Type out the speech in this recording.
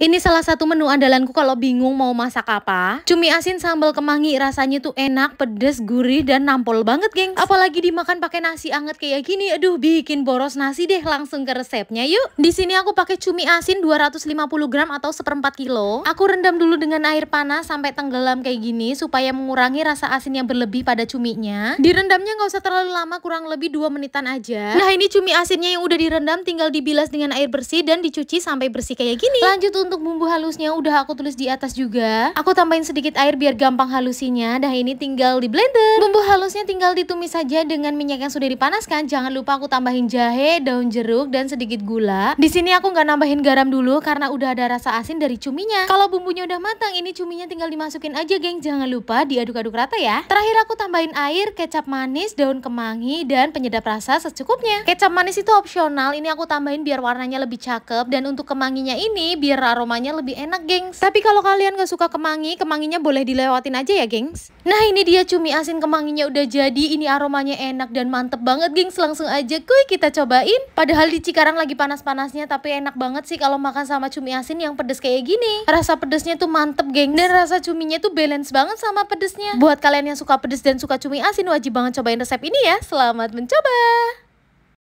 Ini salah satu menu andalanku kalau bingung mau masak apa. Cumi asin sambal kemangi rasanya tuh enak, pedes, gurih dan nampol banget, geng. Apalagi dimakan pakai nasi anget kayak gini. Aduh, bikin boros nasi deh langsung ke resepnya yuk. Di sini aku pakai cumi asin 250 gram atau seperempat kilo. Aku rendam dulu dengan air panas sampai tenggelam kayak gini supaya mengurangi rasa asin yang berlebih pada cuminya. Direndamnya nggak usah terlalu lama, kurang lebih 2 menitan aja. Nah, ini cumi asinnya yang udah direndam tinggal dibilas dengan air bersih dan dicuci sampai bersih kayak gini. Lanjut untuk bumbu halusnya udah aku tulis di atas juga. Aku tambahin sedikit air biar gampang halusinya. Dah ini tinggal di blender. Bumbu halusnya tinggal ditumis saja dengan minyak yang sudah dipanaskan. Jangan lupa aku tambahin jahe, daun jeruk dan sedikit gula. Di sini aku nggak nambahin garam dulu karena udah ada rasa asin dari cuminya. Kalau bumbunya udah matang, ini cuminya tinggal dimasukin aja, geng. Jangan lupa diaduk-aduk rata ya. Terakhir aku tambahin air, kecap manis, daun kemangi dan penyedap rasa secukupnya. Kecap manis itu opsional. Ini aku tambahin biar warnanya lebih cakep dan untuk kemanginya ini biar aromanya lebih enak gengs. Tapi kalau kalian gak suka kemangi kemanginya boleh dilewatin aja ya gengs. Nah ini dia cumi asin kemanginya udah jadi. Ini aromanya enak dan mantep banget gengs. Langsung aja kuy kita cobain. Padahal di Cikarang lagi panas-panasnya tapi enak banget sih kalau makan sama cumi asin yang pedes kayak gini. Rasa pedesnya tuh mantep gengs. Dan rasa cuminya tuh balance banget sama pedesnya. Buat kalian yang suka pedes dan suka cumi asin wajib banget cobain resep ini ya. Selamat mencoba